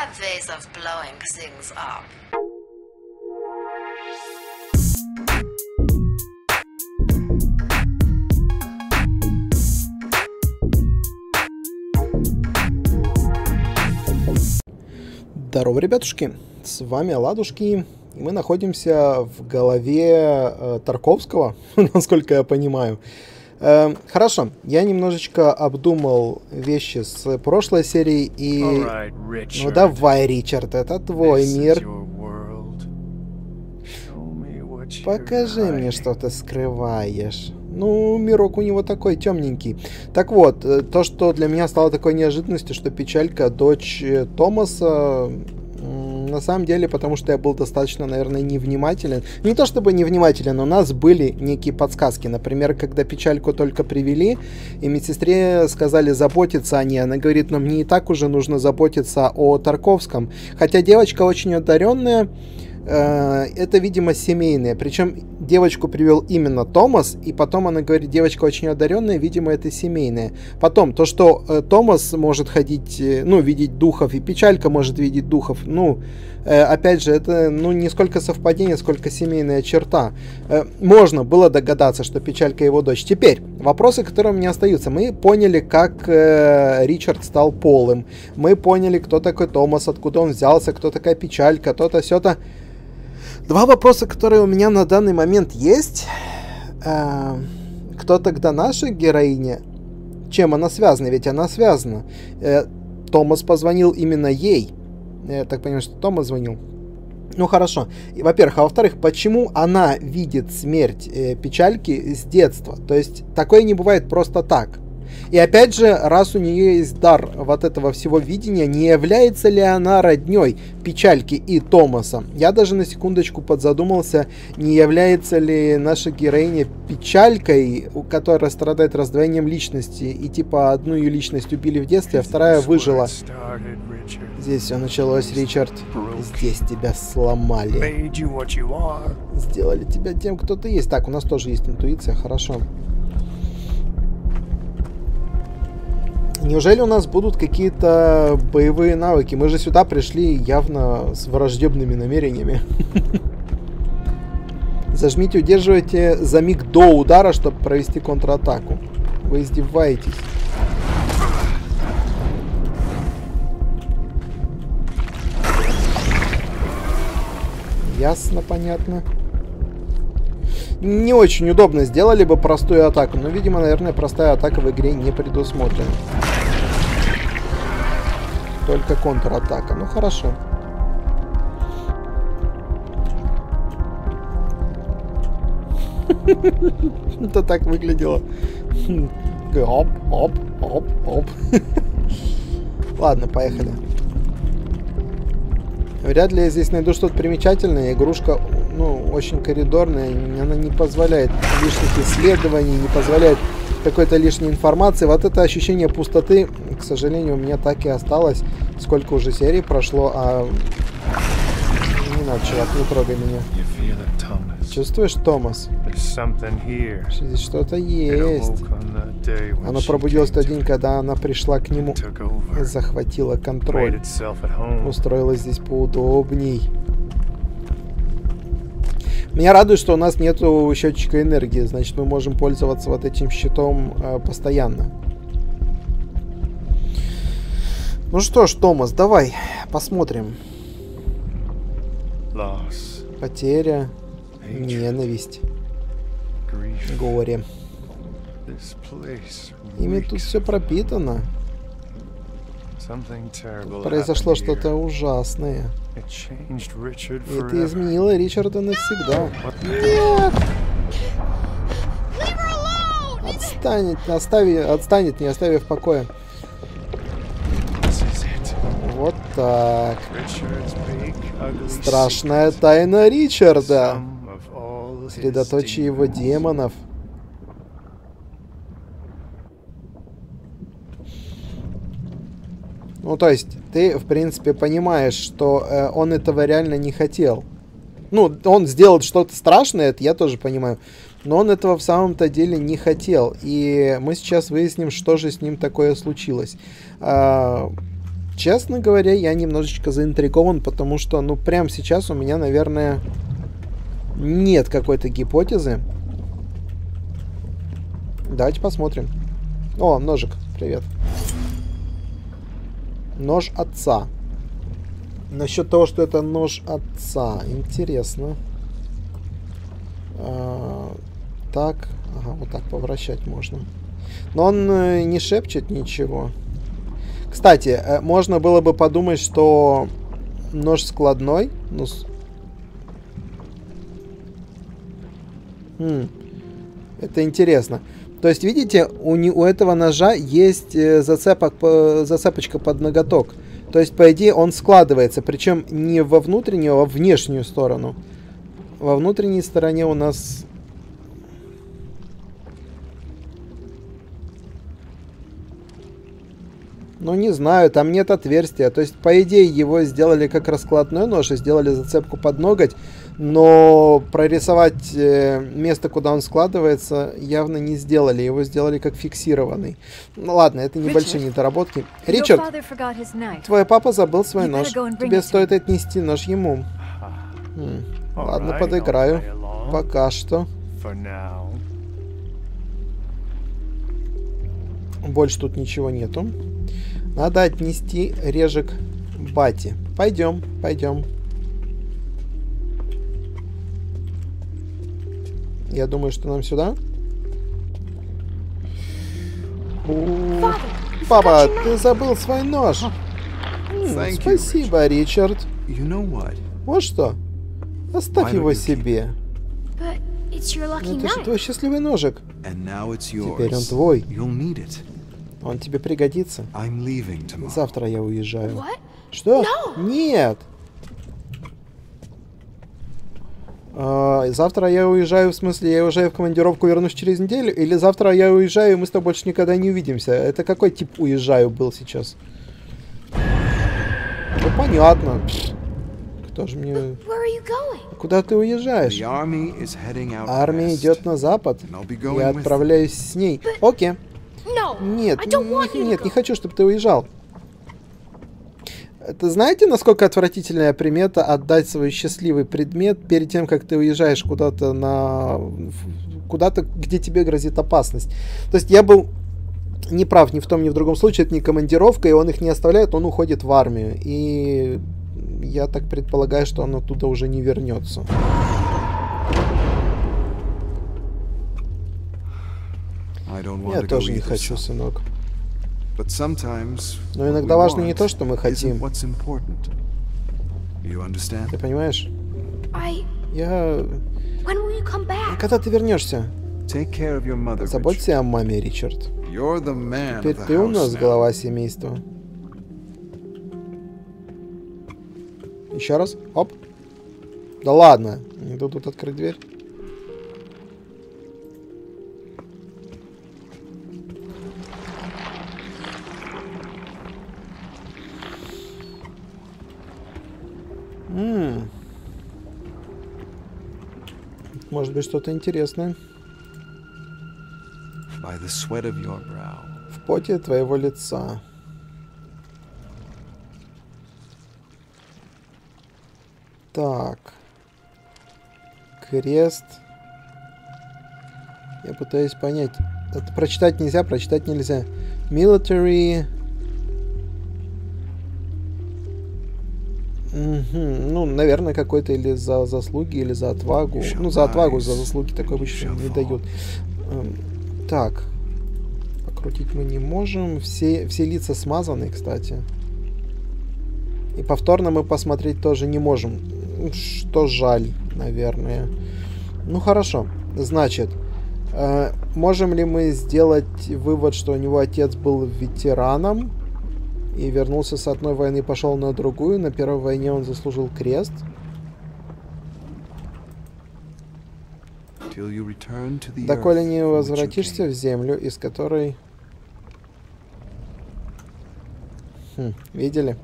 have ways of blowing things up. Здорово, ребятушки! С вами Ладушки, мы находимся в голове э, Тарковского, насколько я понимаю. Э, хорошо, я немножечко обдумал вещи с прошлой серии, и... Alright, Ну давай, Ричард, это твой This мир. Покажи мне, что ты скрываешь. Ну, мирок у него такой темненький. Так вот, э, то, что для меня стало такой неожиданностью, что печалька дочь э, Томаса, на самом деле, потому что я был достаточно, наверное, невнимателен. Не то чтобы невнимателен, у нас были некие подсказки. Например, когда печальку только привели, и медсестре сказали заботиться о ней, она говорит, но мне и так уже нужно заботиться о Тарковском. Хотя девочка очень одаренная, Э, это, видимо, семейное. Причем девочку привел именно Томас, и потом она говорит, девочка очень одаренная, видимо, это семейное. Потом, то, что э, Томас может ходить, э, ну, видеть духов, и Печалька может видеть духов, ну, э, опять же, это, ну, не сколько совпадение, сколько семейная черта. Э, можно было догадаться, что Печалька его дочь. Теперь, вопросы, которые у меня остаются. Мы поняли, как э, Ричард стал полым. Мы поняли, кто такой Томас, откуда он взялся, кто такая Печалька, то-то, все-то. Два вопроса, которые у меня на данный момент есть. Э, Кто тогда наша героиня? Чем она связана? Ведь она связана. Э, Томас позвонил именно ей. Я так понимаю, что Томас звонил. Ну хорошо. Во-первых, а во-вторых, почему она видит смерть э, печальки с детства? То есть такое не бывает просто так. И опять же, раз у нее есть дар вот этого всего видения, не является ли она родней Печальки и Томаса? Я даже на секундочку подзадумался, не является ли наша героиня Печалькой, у которой страдает раздвоением личности, и типа одну ее личность убили в детстве, а вторая выжила. Здесь все началось, Ричард. Здесь тебя сломали. Сделали тебя тем, кто ты есть. Так, у нас тоже есть интуиция, хорошо. Неужели у нас будут какие-то боевые навыки? Мы же сюда пришли явно с враждебными намерениями. Зажмите, удерживайте за миг до удара, чтобы провести контратаку. Вы издеваетесь. Ясно, понятно. Не очень удобно. Сделали бы простую атаку. Но, видимо, наверное, простая атака в игре не предусмотрена. Только контратака. Ну, хорошо. Это так выглядело. Оп, оп, оп, оп. Ладно, поехали. Вряд ли я здесь найду что-то примечательное. Игрушка, ну, очень коридорная. Она не позволяет лишних исследований, не позволяет какой-то лишней информации. Вот это ощущение пустоты, к сожалению, у меня так и осталось. Сколько уже серий прошло, а... Не надо, чувак, не трогай меня. Чувствуешь, Томас? Здесь что-то есть. she пробудилось в тот день, когда она пришла к нему и захватила контроль. устроилась здесь поудобней. Меня радует, что у нас нету счетчика энергии, значит мы можем пользоваться вот этим щитом э, постоянно. Ну что ж, Томас, давай посмотрим. Loss. Потеря, Hatred. ненависть, Grief. горе. Ими тут все пропитано. Terrible Произошло что-то ужасное. Это изменило Ричарда навсегда. Нет! Отстанет, остави, отстанет, не оставив it? Вот так. Страшная тайна Ричарда. Средоточие его демонов. Ну, то есть, ты, в принципе, понимаешь, что э, он этого реально не хотел. Ну, он сделал что-то страшное, это я тоже понимаю. Но он этого в самом-то деле не хотел. И мы сейчас выясним, что же с ним такое случилось. А, честно говоря, я немножечко заинтригован, потому что, ну, прямо сейчас у меня, наверное, нет какой-то гипотезы. Давайте посмотрим. О, ножик. Привет. Нож отца. Насчет того, что это нож отца. Интересно. А, так. Ага, вот так поворачивать можно. Но он э, не шепчет ничего. Кстати, э, можно было бы подумать, что нож складной. Ну, с... Хм. Это интересно. То есть, видите, у, не, у этого ножа есть э, зацепок, по, зацепочка под ноготок. То есть, по идее, он складывается. Причем не во внутреннюю, а во внешнюю сторону. Во внутренней стороне у нас... Ну, не знаю, там нет отверстия. То есть, по идее, его сделали как раскладной нож и сделали зацепку под ноготь но прорисовать э, место, куда он складывается, явно не сделали. Его сделали как фиксированный. Ну ладно, это небольшие недоработки. Ричард, твой папа забыл свой нож. Тебе стоит отнести нож ему. Хм. Ладно, подыграю. Пока что. Больше тут ничего нету. Надо отнести режек Бати. Пойдем, пойдем. Я думаю, что нам сюда. Папа, ты забыл свой нож. М, спасибо, Ричард. Вот что. Оставь его себе. Это же твой счастливый ножик. Теперь он твой. Он тебе пригодится. Завтра я уезжаю. Что? Нет. А, завтра я уезжаю, в смысле, я уезжаю в командировку, вернусь через неделю, или завтра я уезжаю, и мы с тобой больше никогда не увидимся. Это какой тип уезжаю был сейчас? Ну, понятно. Кто же мне... Куда ты уезжаешь? Армия идет на запад. Я отправляюсь с ней. Окей. Нет, не, нет, не хочу, чтобы ты уезжал. Это знаете, насколько отвратительная примета отдать свой счастливый предмет перед тем, как ты уезжаешь куда-то на... куда-то, где тебе грозит опасность. То есть я был не прав ни в том, ни в другом случае. Это не командировка, и он их не оставляет, он уходит в армию. И я так предполагаю, что он оттуда уже не вернется. Я тоже не хочу, сынок. Но иногда важно не то, что мы хотим. Ты понимаешь? Я... Когда ты вернешься? Заботься о маме, Ричард. Теперь ты у нас глава семейства. Еще раз. Оп. Да ладно. Не иду тут открыть дверь. М -м. Может быть что-то интересное. В поте твоего лица. Так. Крест. Я пытаюсь понять. Это прочитать нельзя, прочитать нельзя. Military Угу. Ну, наверное, какой-то или за заслуги, или за отвагу. Ну, за отвагу, за заслуги такой обычно не дают. Эм, так. Покрутить мы не можем. Все, все лица смазаны, кстати. И повторно мы посмотреть тоже не можем. Что жаль, наверное. Ну, хорошо. Значит, э, можем ли мы сделать вывод, что у него отец был ветераном? И вернулся с одной войны, пошел на другую. На первой войне он заслужил крест. Доколе не возвратишься в землю, из которой... Хм, видели?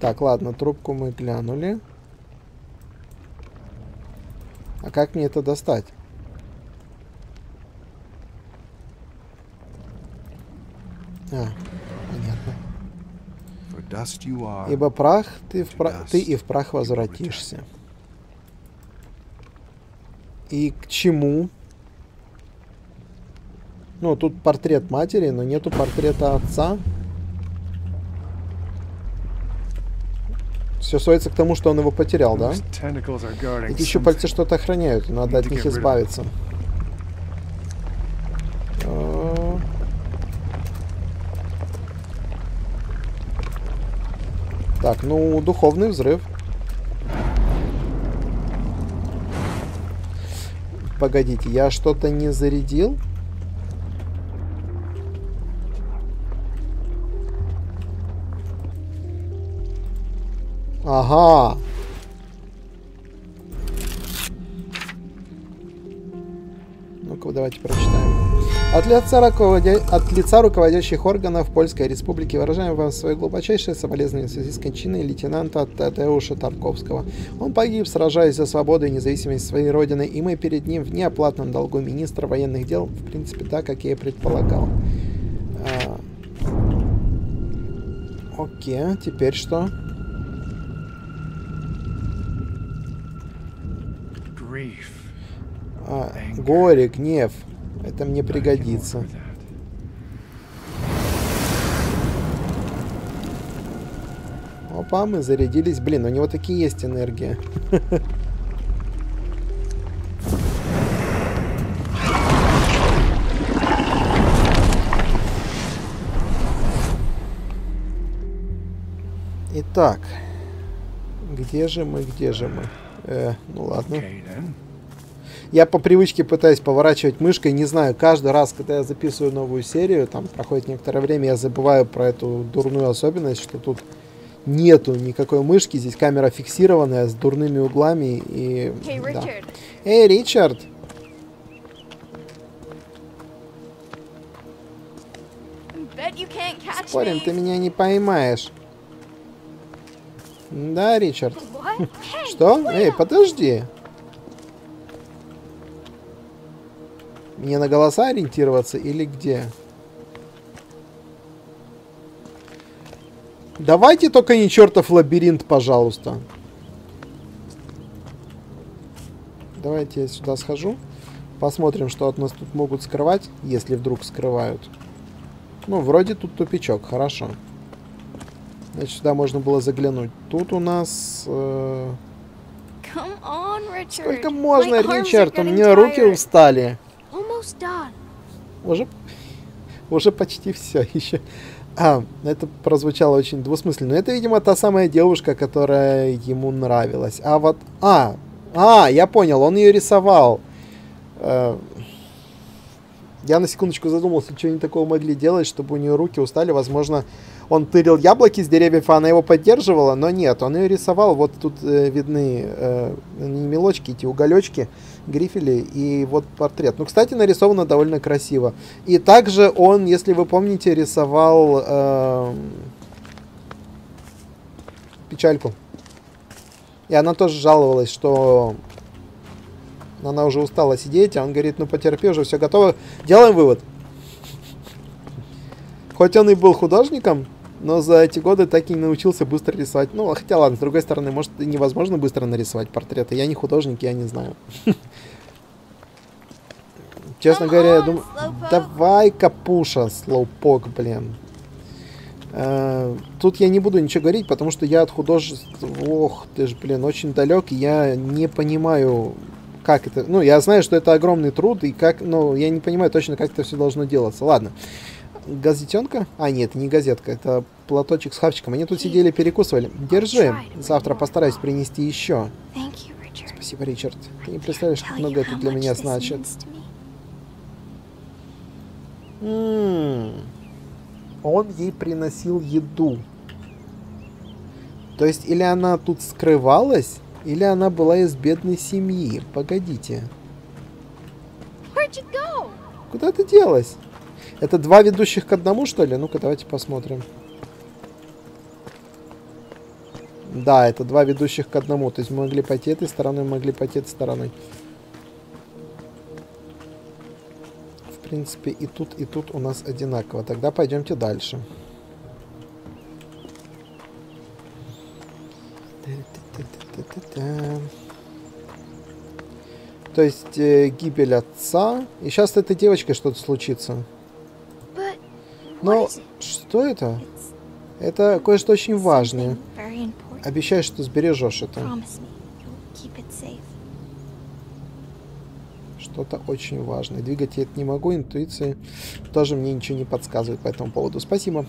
Так, ладно, трубку мы глянули. А как мне это достать? А. Ибо прах ты, в пра- ты и в прах возвратишься. И к чему? Ну, тут портрет матери, но нету портрета отца. Все сводится к тому, что он его потерял, да? Эти something. что-то охраняют, надо от них избавиться. Так, ну, духовный взрыв. Погодите, я что-то не зарядил? Ага. Ну-ка, давайте прочитаем. От лица, руководя- От лица руководящих органов Польской Республики выражаем вам свое глубочайшее соболезнование в связи с кончиной лейтенанта Тадеуша Тарковского. Он погиб, сражаясь за свободу и независимость своей родины, и мы перед ним в неоплатном долгу министра военных дел, в принципе, так, как я и предполагал. А, Окей, теперь что? А, горе, гнев. Это мне пригодится. Опа, мы зарядились. Блин, у него такие есть энергия. Итак, где же мы, где же мы? Э, ну ладно. Я по привычке пытаюсь поворачивать мышкой, не знаю, каждый раз, когда я записываю новую серию, там проходит некоторое время, я забываю про эту дурную особенность, что тут нету никакой мышки, здесь камера фиксированная с дурными углами и... Hey, да. Эй, Ричард! Спорим, ты меня не поймаешь. Да, Ричард. Что? Эй, подожди. Мне на голоса ориентироваться или где? Давайте только не чертов лабиринт, пожалуйста. Давайте я сюда схожу. Посмотрим, что от нас тут могут скрывать, если вдруг скрывают. Ну, вроде тут тупичок, хорошо. Значит, сюда можно было заглянуть. Тут у нас... э, on. Сколько можно, Ричард? У меня руки устали. Уже, уже почти все еще. А, это прозвучало очень двусмысленно. Это, видимо, та самая девушка, которая ему нравилась. А вот... А, а, я понял, он ее рисовал. Э, Я на секундочку задумался, что они такого могли делать, чтобы у нее руки устали. Возможно, он тырил яблоки с деревьев, а она его поддерживала, но нет, он ее рисовал. Вот тут э, видны э, мелочки, эти уголечки, грифели и вот портрет. Ну, кстати, нарисовано довольно красиво. И также он, если вы помните, рисовал э, печальку. И она тоже жаловалась, что она уже устала сидеть, а он говорит, ну потерпи, уже все готово. Делаем вывод. Хоть он и был художником, но за эти годы так и не научился быстро рисовать. Ну, хотя ладно, с другой стороны, может и невозможно быстро нарисовать портреты. Я не художник, я не знаю. Честно говоря, я думаю... Давай, Капуша, слоупок, блин. Э, Тут я не буду ничего говорить, потому что я от художества... Ох, ты ж, блин, очень далек, я не понимаю, как это... Ну, я знаю, что это огромный труд, и как... Ну, я не понимаю точно, как это все должно делаться. Ладно. Газетенка? А, нет, это не газетка, это платочек с хавчиком. Они тут сидели, перекусывали. Держи. Завтра постараюсь принести еще. Спасибо, Ричард. Ты не представляешь, как много это для меня значит. means to me. М, Он ей приносил еду. То есть или она тут скрывалась, или она была из бедной семьи. Погодите. Куда ты делась? Это два ведущих к одному, что ли? Ну-ка, давайте посмотрим. Да, это два ведущих к одному. То есть мы могли пойти этой стороной, могли пойти этой стороной. В принципе, и тут, и тут у нас одинаково. Тогда пойдемте дальше. То есть э, гибель отца. И сейчас с этой девочкой что-то случится. Но что это? Это кое-что очень важное. Обещаю, что сбережешь это. Что-то очень важное. Двигать я это не могу, интуиция тоже мне ничего не подсказывает по этому поводу. Спасибо.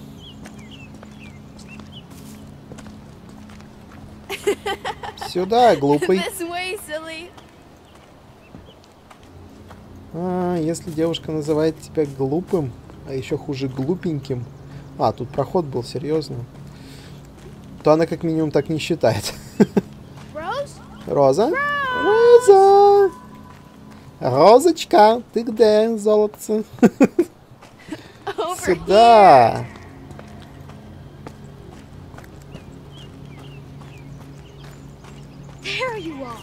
Сюда, глупый. А, если девушка называет тебя глупым, а еще хуже глупеньким. А, тут проход был, серьезно. То она как минимум так не считает. Роза? Роза! Розочка, ты где, золотце? Сюда!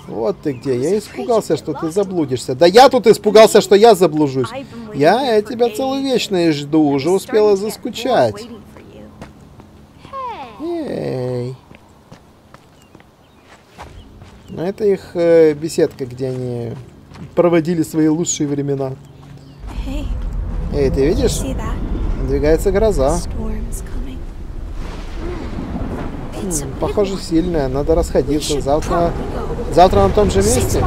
Вот ты где. Я испугался, что ты заблудишься. Да я тут испугался, что я заблужусь. Я for тебя целую вечность жду, уже успела заскучать. Эй. Ну, это их э, беседка, где они проводили свои лучшие времена. Эй, ты видишь? Надвигается гроза. Похоже, сильная. Надо расходиться. Завтра, завтра на том же месте.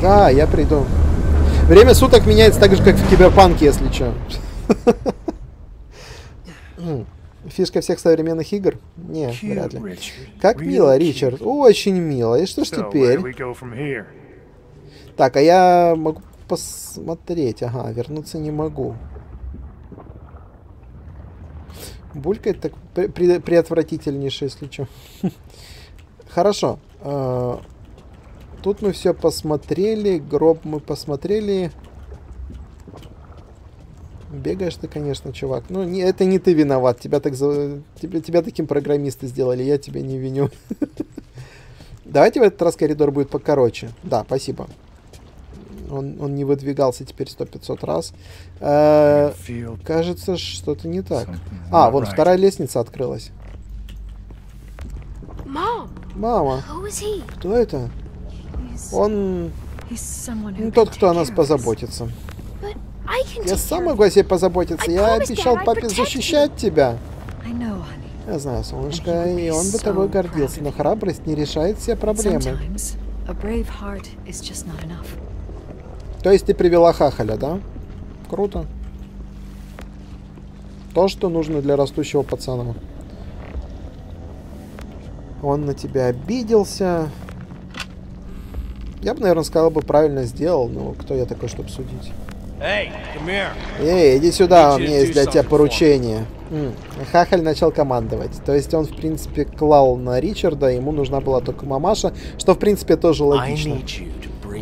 Да, я приду. Время суток меняется так же, как в Киберпанке, если что. Фишка всех современных игр? Не, вряд ли. Как мило. Ричард. Очень мило. И что ж теперь? Так, а я могу посмотреть. Ага, вернуться не могу. Булькает так приотвратительнейше, если что. Хорошо. Тут мы все посмотрели. Гроб мы посмотрели. Бегаешь ты, конечно, чувак. Ну, не, это не ты виноват. Тебя, так за... тебя, тебя таким программисты сделали. Я тебя не виню. Давайте в этот раз коридор будет покороче. Да, спасибо. Он, он не выдвигался теперь сто 500 раз. Э, кажется, что-то не так. А, вон right. вторая лестница открылась. Мама, кто это? Он ну, тот, кто о нас позаботится. Я сам могу о себе позаботиться. Я обещал папе защищать тебя. Я знаю, солнышко, и он бы тобой гордился, но храбрость не решает все проблемы. То есть ты привела хахаля, да? Круто. То, что нужно для растущего пацана. Он на тебя обиделся. Я бы, наверное, сказал бы, правильно сделал, но кто я такой, чтобы судить? Hey. Эй, иди сюда, у меня есть для тебя поручение. М, Хахаль начал командовать. То есть он, в принципе, клал на Ричарда, ему нужна была только мамаша, что, в принципе, тоже логично.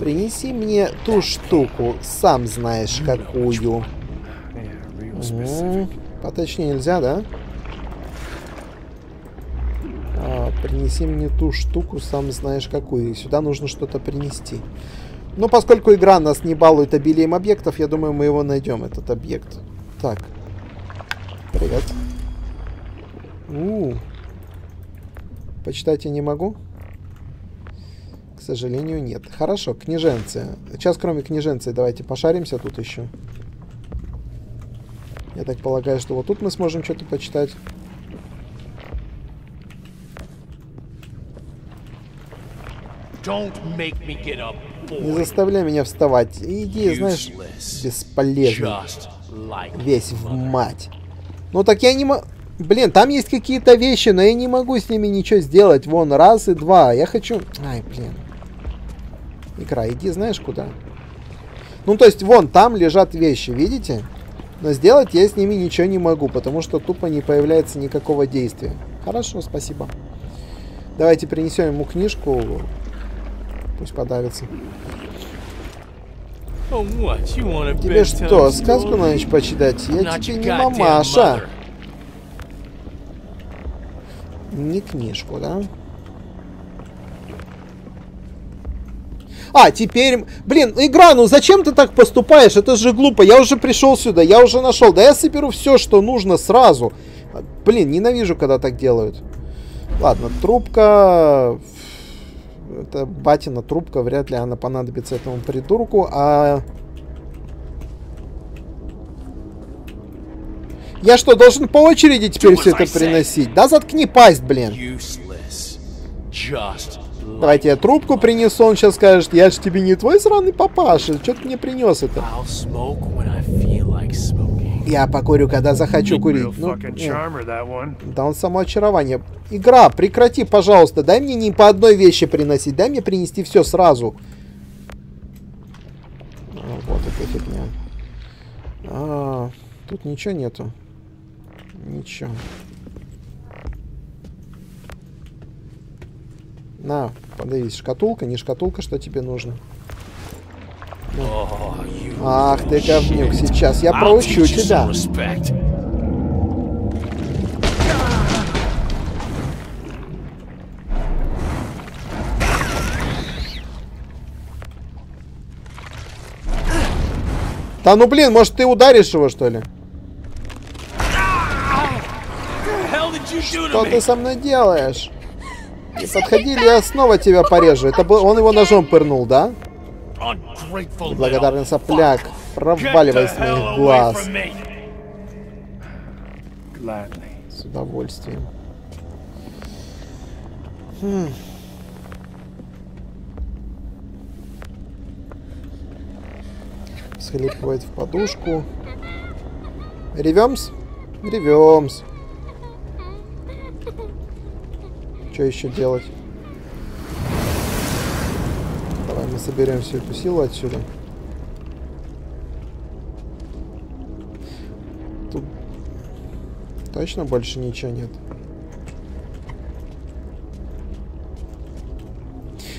Принеси мне ту штуку, сам знаешь какую. Specific. М, Поточнее нельзя, да? Принеси мне ту штуку, сам знаешь какую. И сюда нужно что-то принести. Ну, поскольку игра нас не балует обилием объектов, я думаю, мы его найдем, этот объект. Так. Привет. У. Почитать я не могу? К сожалению, нет. Хорошо, книженцы. Сейчас, кроме книженцы, давайте пошаримся тут еще. Я так полагаю, что вот тут мы сможем что-то почитать. Не заставляй меня вставать. Иди, знаешь, like Весь в мать. Ну так я не могу... Блин, там есть какие-то вещи, но я не могу с ними ничего сделать. Вон, раз и два. Я хочу... Ай, блин. Игра, иди знаешь куда? Ну, то есть, вон, там лежат вещи, видите? Но сделать я с ними ничего не могу, потому что тупо не появляется никакого действия. Хорошо, спасибо. Давайте принесем ему книжку. Пусть подавится. Oh, Тебе что, сказку на ночь почитать? Я тебе не мамаша. Не книжку, да? А, теперь... Блин, игра, ну зачем ты так поступаешь? Это же глупо. Я уже пришел сюда, я уже нашел. Да я соберу все, что нужно сразу. Блин, ненавижу, когда так делают. Ладно, трубка... Это батина трубка, вряд ли она понадобится этому придурку, а... Я что, должен по очереди теперь все это приносить? Да заткни пасть, блин. Useless. Just Давайте я трубку принесу, он сейчас скажет, я ж тебе не твой сраный папаша, что ты мне принес это? Я покурю, когда захочу курить. Ну, нет. Да он само очарование. Игра, прекрати, пожалуйста. Дай мне не по одной вещи приносить. Дай мне принести все сразу. А, вот эта фигня. А, тут ничего нету. Ничего. На, подавись. Шкатулка, не шкатулка, что тебе нужно. You Ах ты говнюк, сейчас я проучу тебя. Да ну блин, может ты ударишь его, что ли? Что ты со мной делаешь? Не подходи, или я снова тебя порежу. Это был... Он его ножом пырнул, да? Благодарный сопляк. Проваливай с моих глаз. С удовольствием. Хм. Схлипывает в подушку. Ревемс? Ревемс. Что еще делать? Давай мы соберем всю эту силу отсюда. Тут точно больше ничего нет.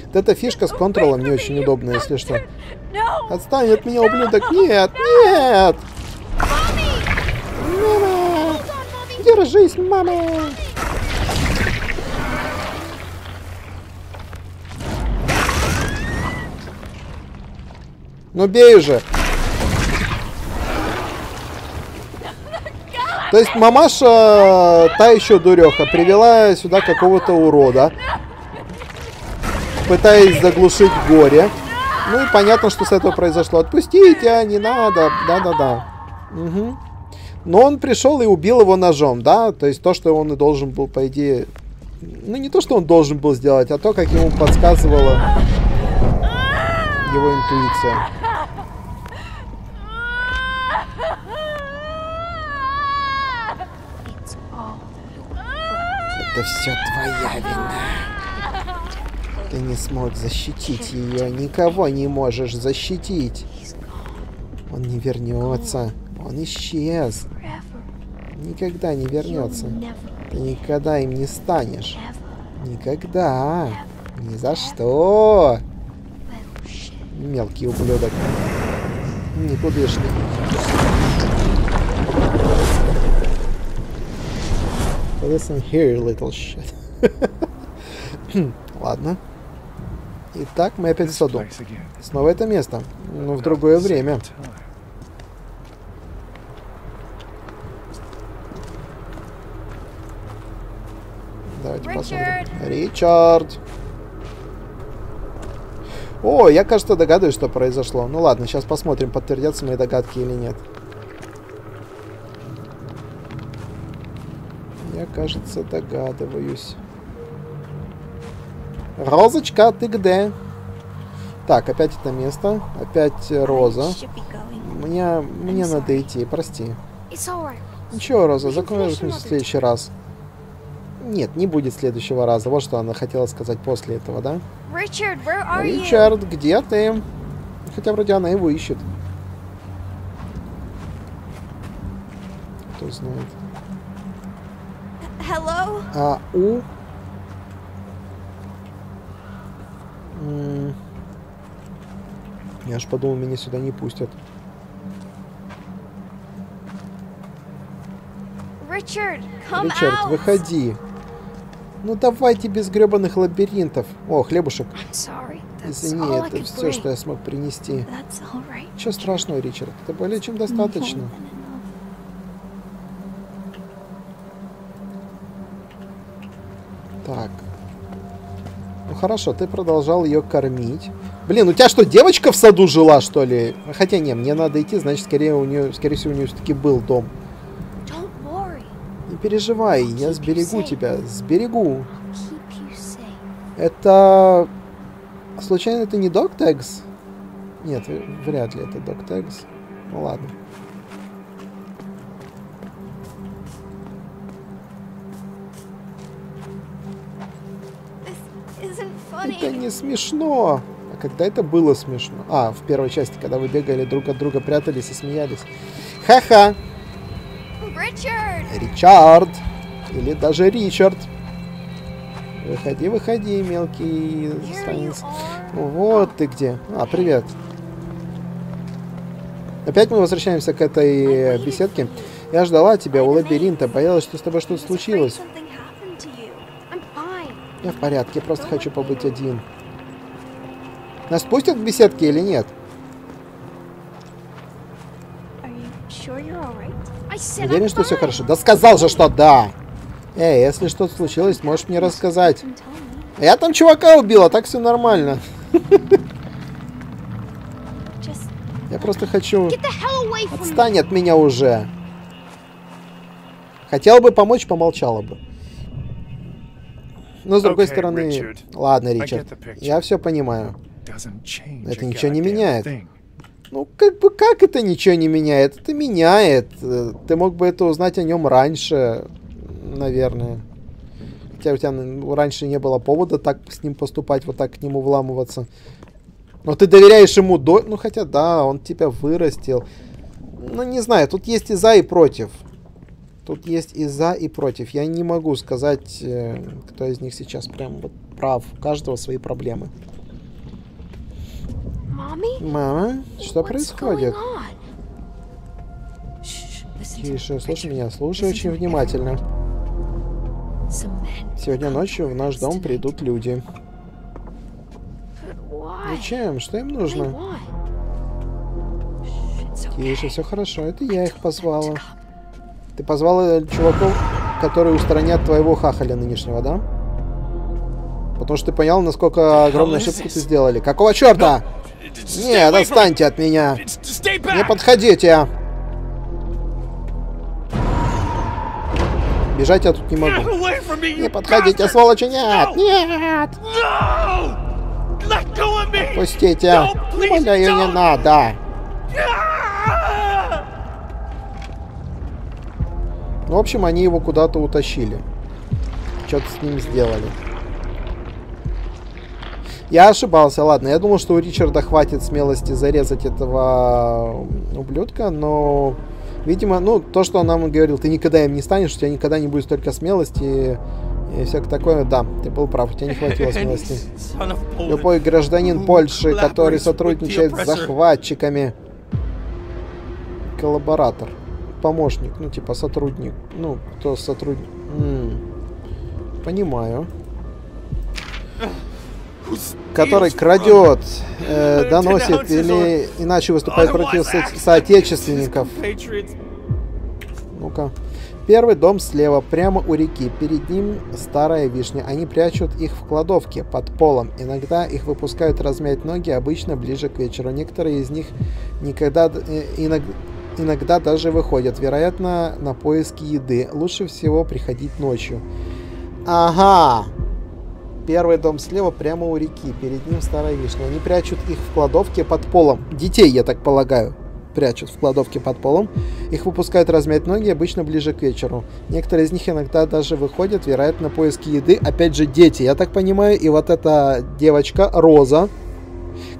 Вот эта фишка с контролом не очень удобная, если что. Отстань от меня, ублюдок! Нет! Нет! Мама! Держись, мама! Ну бей уже! То есть мамаша, та еще дуреха, привела сюда какого-то урода, пытаясь заглушить горе. Ну и понятно, что с этого произошло. Отпустите, а не надо. Да-да-да. Мгм. Но он пришел и убил его ножом, да? То есть то, что он и должен был, по идее... Ну, не то, что он должен был сделать, а то, как ему подсказывала его интуиция. Это все твоя вина. Ты не смог защитить ее. Никого не можешь защитить. Он не вернется. Он исчез. Никогда не вернется. Ты никогда им не станешь. Никогда. Ни за что. Мелкий ублюдок. Никудышный. Listen here, little shit. Ладно. Итак, мы опять в саду. Снова это место. Но в другое время. Давайте Ричард! посмотрим. Ричард! О, я, кажется, догадываюсь, что произошло. Ну ладно, сейчас посмотрим, подтвердятся мои догадки или нет. Кажется, догадываюсь. Розочка, ты где? Так, опять это место. Опять Роза. Мне, мне надо идти, прости. Ничего, Роза, закончим в следующий раз. Нет, не будет следующего раза. Вот что она хотела сказать после этого, да? You? Ричард, где ты? Хотя вроде она его ищет. Кто знает. Hello? А у... М, Я аж подумал, меня сюда не пустят. Ричард, out. выходи. Ну давайте без гребаных лабиринтов. О, хлебушек. Извини, это все, что я смог принести. Right. Страшного, Ричард. Это более чем достаточно. Хорошо, ты продолжал ее кормить. Блин, у тебя что, девочка в саду жила, что ли? Хотя не, мне надо идти, значит, скорее у нее, скорее всего, у нее все-таки был дом. Не переживай, я сберегу тебя, сберегу. Это... Случайно это не Tags? Нет, вряд ли это Tags. Ну ладно. Это не смешно. А когда это было смешно? А, в первой части, когда вы бегали друг от друга, прятались и смеялись. Ха-ха! Richard! Ричард! Или даже Ричард. Выходи, выходи, мелкий засранец. Вот ты где. А, привет. Опять мы возвращаемся к этой беседке. Я ждала тебя у лабиринта, боялась, что с тобой что-то случилось. Я в порядке, просто хочу побыть один. Нас пустят в беседке или нет? Уверен, что все хорошо. Да сказал же, что да! Эй, если что-то случилось, можешь мне рассказать. Я там чувака убила, так все нормально. Я просто хочу... Отстань от меня уже. Хотел бы помочь, помолчала бы. Но с другой стороны... Ладно, Ричард. Я все понимаю. Это ничего не меняет. Ну, как бы, как это ничего не меняет? Это меняет. Э, Ты мог бы это узнать о нем раньше, наверное. Хотя у тебя раньше не было повода так с ним поступать, вот так к нему вламываться. Но ты доверяешь ему до... Ну, хотя да, он тебя вырастил. Ну, не знаю, тут есть и за, и против. Тут есть и за, и против. Я не могу сказать, э, кто из них сейчас прям вот прав. У каждого свои проблемы. Мама, что происходит? Тише, слушай меня, слушай очень внимательно. Сегодня ночью в наш дом придут люди. Зачем? Что им нужно? Тише, все хорошо. Это я их позвала. Ты позвала чуваков, которые устранят твоего хахаля нынешнего, да? Потому что ты понял, насколько огромную ошибку ты сделали. Какого черта? Нет, отстаньте от меня. Не подходите. Бежать я тут не могу. Не подходите, сволочи, нет! Нет! Пустите! Умоляю, не надо! Ну, в общем, они его куда-то утащили. Что-то с ним сделали. Я ошибался, ладно. Я думал, что у Ричарда хватит смелости зарезать этого ублюдка, но, видимо, ну, то, что он нам говорил, ты никогда им не станешь, у тебя никогда не будет столько смелости и всякое такое. Да, ты был прав, у тебя не хватило смелости. Любой гражданин Польши, который сотрудничает с захватчиками. Коллаборатор. Помощник, ну типа сотрудник. Ну, кто сотрудник. Понимаю. Который крадет, э, доносит или иначе выступает против со- соотечественников. Ну-ка. Первый дом слева, прямо у реки. Перед ним старая вишня. Они прячут их в кладовке под полом. Иногда их выпускают размять ноги, обычно ближе к вечеру. Некоторые из них никогда, э, иног- иногда даже выходят. Вероятно, на поиски еды. Лучше всего приходить ночью. Ага. Первый дом слева, прямо у реки. Перед ним старая вишня. Они прячут их в кладовке под полом. Детей, я так полагаю, прячут в кладовке под полом. Их выпускают размять ноги обычно ближе к вечеру. Некоторые из них иногда даже выходят, вероятно, на поиски еды. Опять же, дети, я так понимаю. И вот эта девочка, Роза.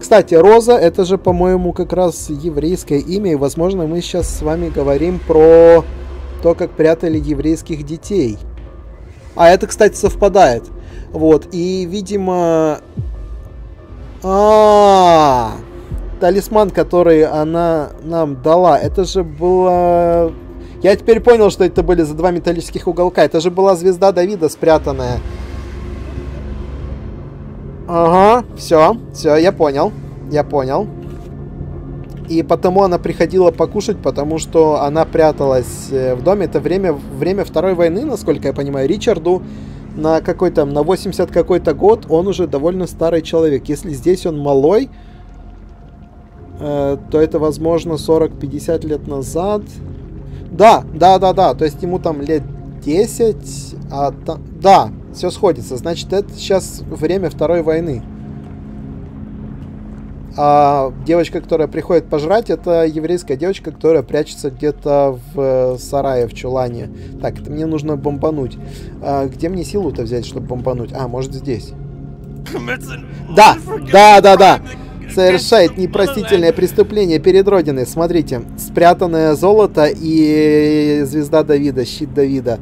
Кстати, Роза, это же, по-моему, как раз еврейское имя. И, возможно, мы сейчас с вами говорим про то, как прятали еврейских детей. А это, кстати, совпадает. Вот, и, видимо... А, талисман, который она нам дала, это же было... Я теперь понял, что это были за два металлических уголка. Это же была звезда Давида спрятанная. Ага, все, все, я понял. Я понял. И потому она приходила покушать, потому что она пряталась э, в доме. Это время, время Второй войны, насколько я понимаю. Ричарду на какой там, на 80 какой-то год, он уже довольно старый человек. Если здесь он малой, э, то это, возможно, 40-50 лет назад. Да, да, да, да, то есть ему там лет 10, а та- да, все сходится. Значит, это сейчас время Второй войны. А девочка, которая приходит пожрать, это еврейская девочка, которая прячется где-то в э, сарае, в чулане. Так, это мне нужно бомбануть. А, где мне силу-то взять, чтобы бомбануть? А, может здесь. Да, да, да, да. Совершает непростительное преступление перед Родиной. Смотрите, спрятанное золото и звезда Давида, щит Давида.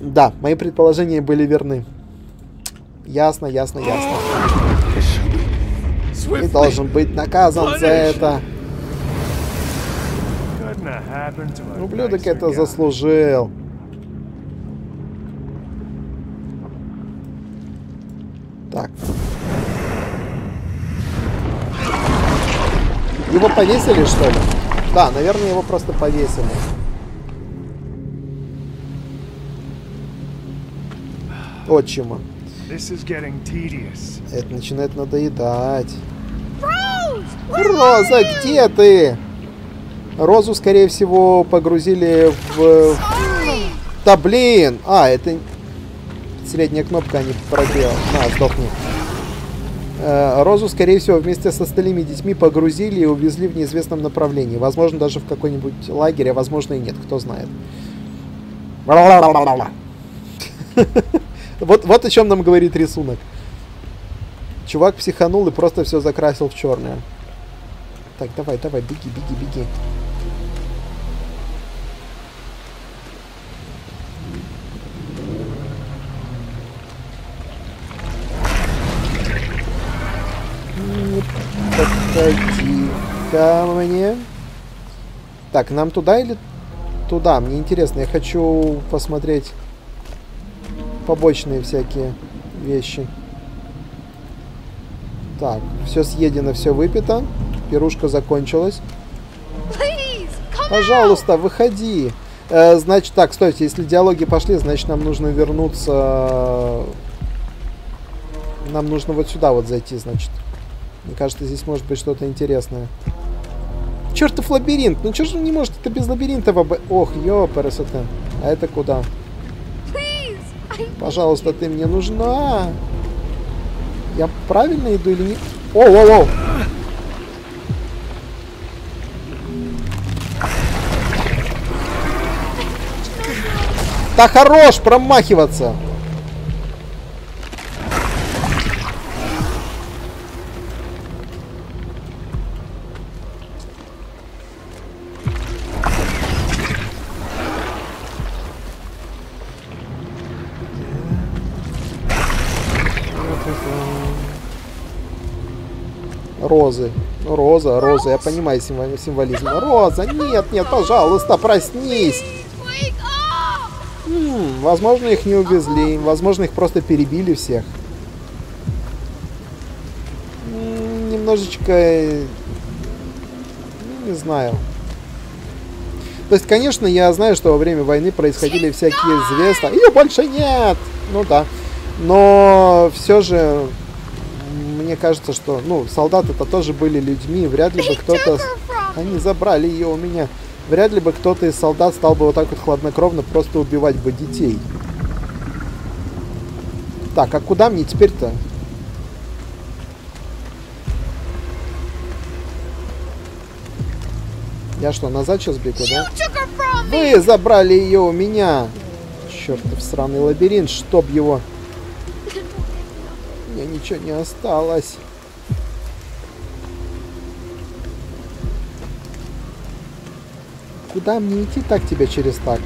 Да, мои предположения были верны. Ясно, ясно, ясно. Ты должен быть наказан за это. Ублюдок это заслужил. Так. Его повесили, что ли? Да, наверное, его просто повесили. Отчима. Это начинает надоедать. Роза, где ты? Розу, скорее всего, погрузили в... Да блин! А, это... Средняя кнопка, а не пробел. На, сдохни. Э, Розу, скорее всего, вместе с остальными детьми погрузили и увезли в неизвестном направлении. Возможно, даже в какой-нибудь лагерь, а возможно и нет, кто знает. Вот, вот о чем нам говорит рисунок. Чувак психанул и просто все закрасил в черное. Так, давай, давай, беги, беги, беги. Не Подходи ко мне. Так, нам туда или туда? Мне интересно, я хочу посмотреть побочные всякие вещи. Так, все съедено, все выпито. Пирушка закончилась. Пожалуйста, выходи. Э, значит, так, стойте, если диалоги пошли, значит, нам нужно вернуться... Нам нужно вот сюда вот зайти, значит. Мне кажется, здесь может быть что-то интересное. Чертов лабиринт! Ну что же не может это без лабиринта? обо- Ох, ёпарасоте. А это куда? out. Пожалуйста, ты мне нужна. Я правильно иду или не? О, о, о! Да хорош промахиваться! Розы. Ну, роза, роза, я понимаю символ- символизм. Роза, нет, нет, пожалуйста, проснись. wake up. М, возможно, их не увезли, возможно, их просто перебили всех. Немножечко... э, Не знаю. То есть, конечно, я знаю, что во время войны происходили всякие зверства. Ее больше нет! Ну да. Но все же, мне кажется, что, ну, солдаты-то тоже были людьми. Вряд ли бы кто-то... Они забрали ее у меня. Вряд ли бы кто-то из солдат стал бы вот так вот хладнокровно просто убивать бы детей. Так, а куда мне теперь-то? Я что, назад сейчас бегу, да? Вы забрали ее у меня! Чертов сраный лабиринт, чтоб его... Меня ничего не осталось. Куда мне идти так тебя через так?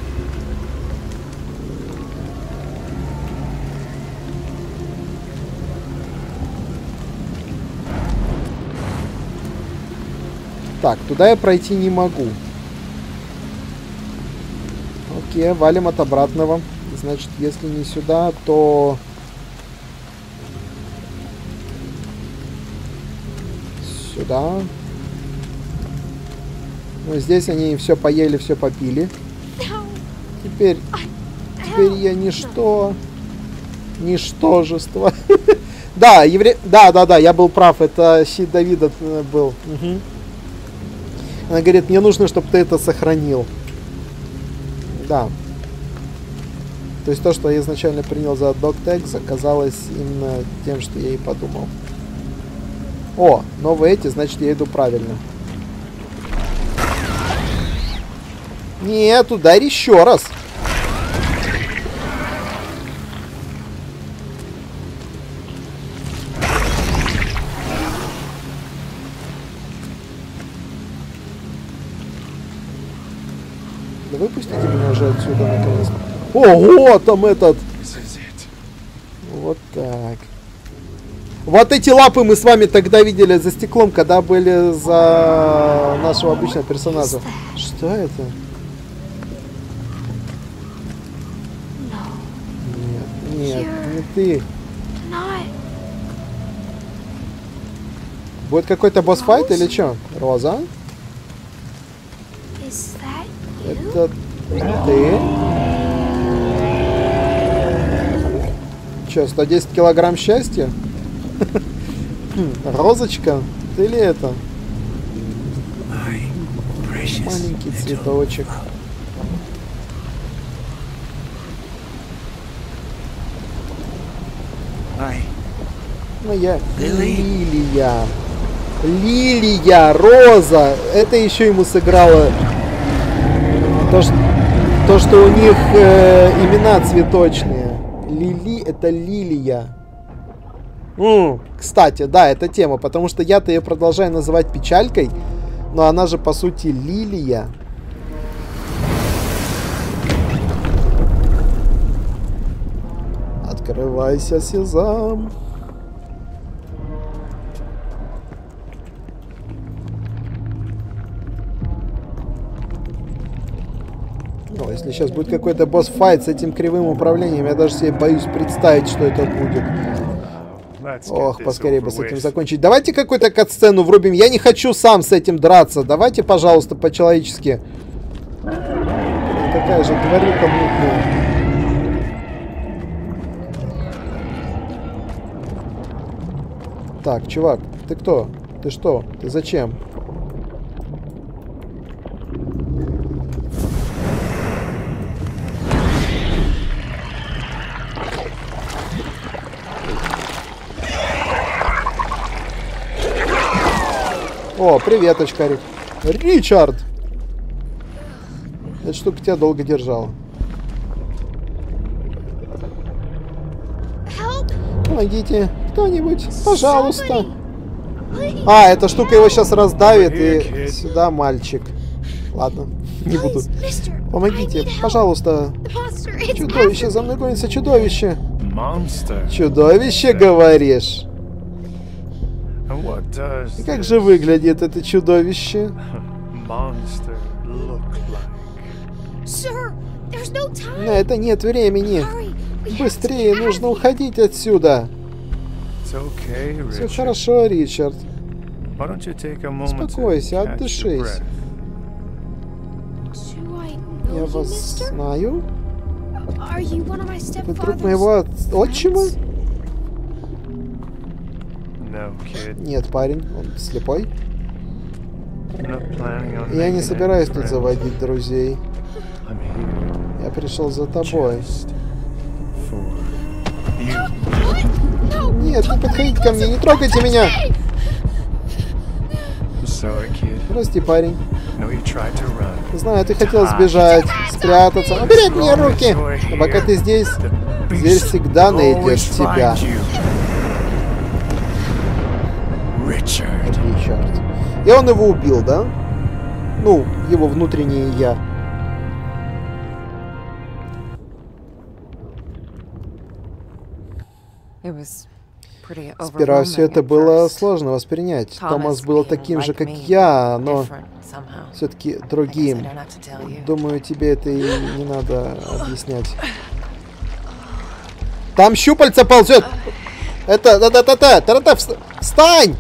Так, туда я пройти не могу. Окей, валим от обратного. Значит, если не сюда, то... Сюда. Ну, здесь они все поели, все попили. Теперь... Теперь я ничто. Ничтожество. Да, евре... Да, да, да, я был прав. Это щит Давида э, был. Мгм. Она говорит, мне нужно, чтобы ты это сохранил. Да. То есть то, что я изначально принял за док-текс, оказалось именно тем, что я и подумал. О, новые эти, значит я иду правильно. Нет, ударь еще раз. Да выпустите меня уже отсюда наконец. Ого, там этот. Вот так. Вот эти лапы мы с вами тогда видели за стеклом, когда были за нашего обычного персонажа. Что это? Нет, нет, не ты. Будет какой-то босс-файт или что? Роза? Это ты? Че, 110 килограмм счастья? Розочка? Ты ли это? Маленький цветочек. Моя Лили. Лилия. Лилия, Роза. Это еще ему сыграло то, что, то, что у них э, имена цветочные. Лили это Лилия. М, кстати, да, это тема, потому что я-то ее продолжаю называть печалькой, но она же по сути Лилия. Открывайся, Сезам. Ну, если сейчас будет какой-то босс-файт с этим кривым управлением, я даже себе боюсь представить, что это будет. Ох, поскорее бы с этим закончить. Давайте какую-то кат-сцену врубим. Я не хочу сам с этим драться. Давайте, пожалуйста, по-человечески. Какая же тварюка мутная. Так, чувак, ты кто? Ты что? Ты зачем? О, привет, очкарик. Ричард! Эта штука тебя долго держала. Помогите, кто-нибудь, пожалуйста. А, эта штука его сейчас раздавит и сюда, мальчик. Ладно, не буду. Помогите, пожалуйста. Чудовище, за мной гонится чудовище. Чудовище, говоришь? И как же выглядит это чудовище? На это нет времени. Быстрее, нужно уходить отсюда. Все хорошо, Ричард. Успокойся, отдышись. Я вас знаю. Вы друг моего от- отчима? Нет, парень, он слепой. On Я не собираюсь тут заводить друзей. Я пришел за тобой. Нет, не подходите ко мне, не трогайте меня! Прости, парень. Знаю, ты хотел сбежать, спрятаться. Уберите мне руки! Но пока ты здесь, зверь всегда найдет тебя. И он его убил, да? Ну, его внутреннее я. Сперва все это было сложно воспринять. Томас был таким же, как я, но все-таки другим. Думаю, тебе это и не надо объяснять. Там щупальца ползет! Это, та та та та та встань!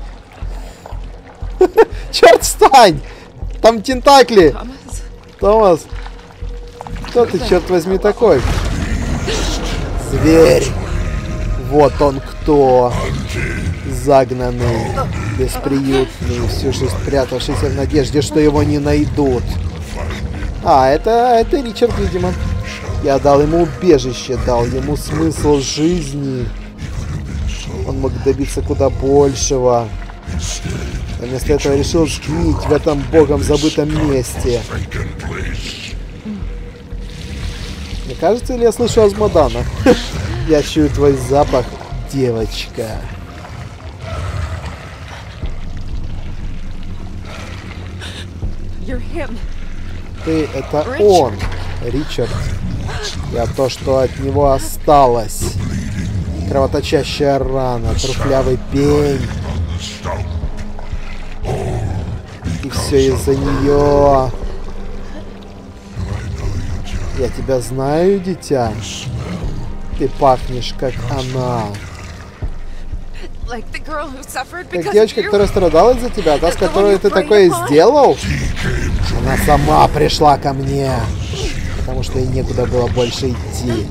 Черт, встань! Там тентакли! Thomas? Томас! Кто ты, черт возьми, такой? Зверь! Вот он кто. Загнанный, бесприютный, всю жизнь прятавшийся в надежде, что его не найдут. А, это, это Ричард, видимо. Я дал ему убежище, дал ему смысл жизни. Он мог добиться куда большего. Вместо этого решил сгнить в этом богом забытом месте. Не кажется ли я слышу Азмодана? Я чую твой запах, девочка. Ты — это он, Ричард. Я то, что от него осталось. Кровоточащая рана, трухлявый пень. Все из-за нее. Я тебя знаю, дитя. Ты пахнешь, как она. Как девочка, которая страдала из-за тебя, та, с которой ты такое сделал? Она сама пришла ко мне. Потому что ей некуда было больше идти.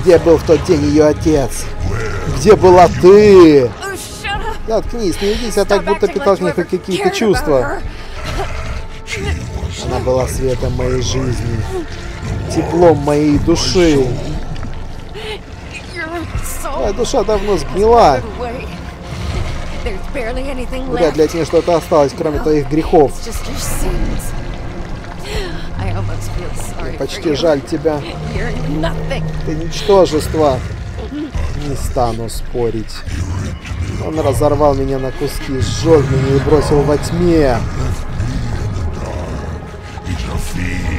Где был в тот день ее отец? Где была ты? Up. Заткнись, не веди себя так, Stop будто питал к ней хоть какие-то чувства. Она была светом моей жизни. Теплом моей души. Моя душа давно сгнила. Вряд ли от нее что-то осталось, кроме твоих грехов. For Почти жаль тебя. Ты ничтожество. Не стану спорить. Он разорвал меня на куски, сжег меня и бросил во тьме.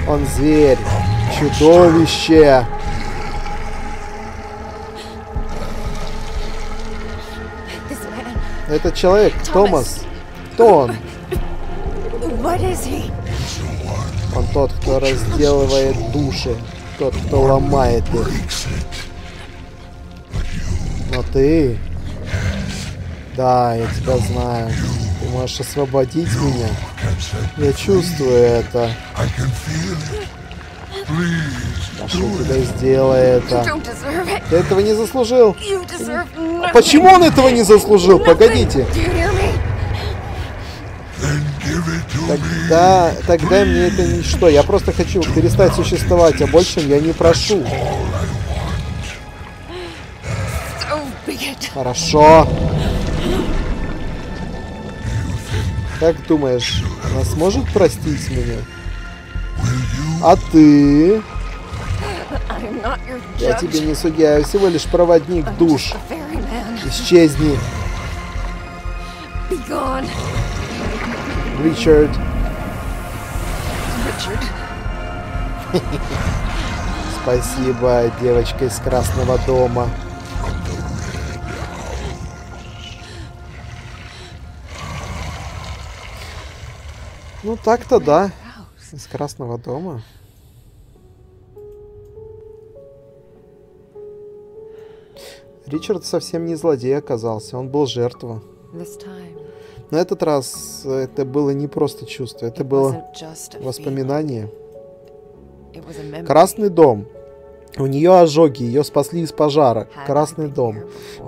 Он зверь, чудовище. Этот человек, Томас. Кто он? Он тот, кто разделывает души. Тот, кто ломает их. Но ты... Да, я тебя знаю. Ты можешь освободить меня. Я чувствую это. Прошу тебя, сделай это. Ты этого не заслужил. Nothing. Почему он этого не заслужил? Погодите. Тогда, тогда мне это ничто. Я просто хочу перестать существовать, а большем я не прошу. Хорошо. Как думаешь, она сможет простить меня? А ты? Я тебе не судья, я всего лишь проводник душ. Исчезни, Ричард. Спасибо, девочка из Красного дома. Ну так-то да. Из Красного дома. Ричард совсем не злодей оказался, он был жертва. На этот раз это было не просто чувство, это было воспоминание. Красный дом. У нее ожоги, ее спасли из пожара. Красный дом.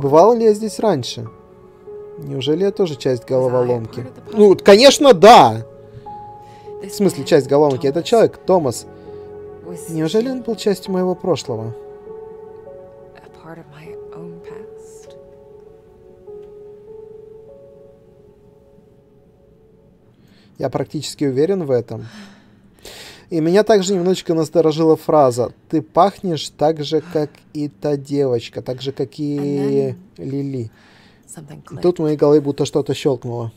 Бывало ли я здесь раньше? Неужели я тоже часть головоломки? Ну, конечно, да! В смысле, часть головоломки. Это человек, Томас. Неужели он был частью моего прошлого? Я практически уверен в этом. И меня также немножечко насторожила фраза «Ты пахнешь так же, как и та девочка, так же, как и Лили». И. Тут в моей голове будто что-то щелкнуло.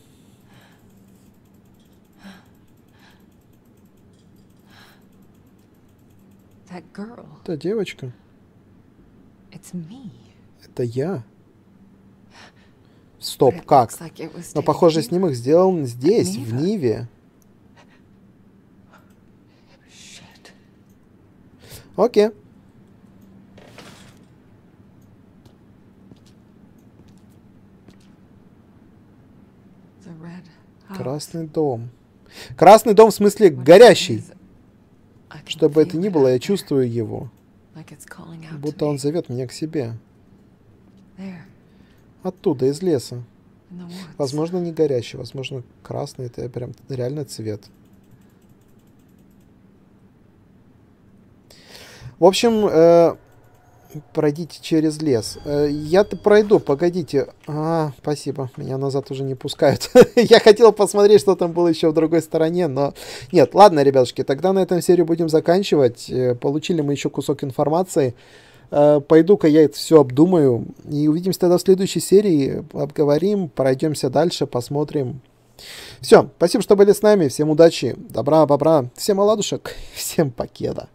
Это девочка. Это я. Стоп, как? Но, taken похоже, снимок сделан здесь, в. Ниве. Окей. Красный дом. Красный дом в смысле горящий. Что бы это ни было, я чувствую его. Будто он зовет меня к себе. Оттуда, из леса. Возможно, не горящий, возможно, красный. Это прям реально цвет. В общем, э, пройдите через лес. Э, Я-то пройду, погодите. А, спасибо, меня назад уже не пускают. Я хотел посмотреть, что там было еще в другой стороне, но... Нет, ладно, ребятушки, тогда на этом серию будем заканчивать. Э, Получили мы еще кусок информации. Э, Пойду-ка я это все обдумаю. И увидимся тогда в следующей серии. Обговорим, пройдемся дальше, посмотрим. Все, спасибо, что были с нами. Всем удачи, добра, бобра, всем оладушек, всем покеда.